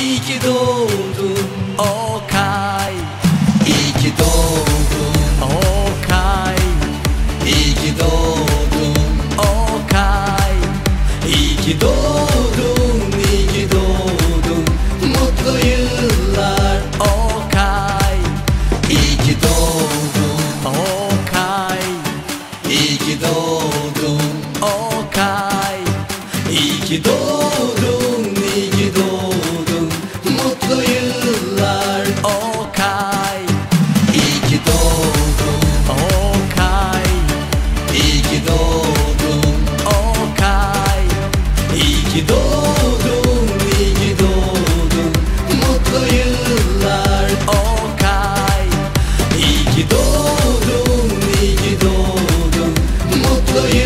İyi ki doğdun Okay. İyi ki doğdun Okay. İyi ki doğdun Okay. İyi ki doğdun iyi ki doğdun. Mutlu yıllar Okay. İyi ki doğdun Okay. İyi ki doğdun Okay. İyi ki doğdun ki doğdum, iyi ki Mutlu yıllar Okay. İyi ki doğdum, iyi Mutlu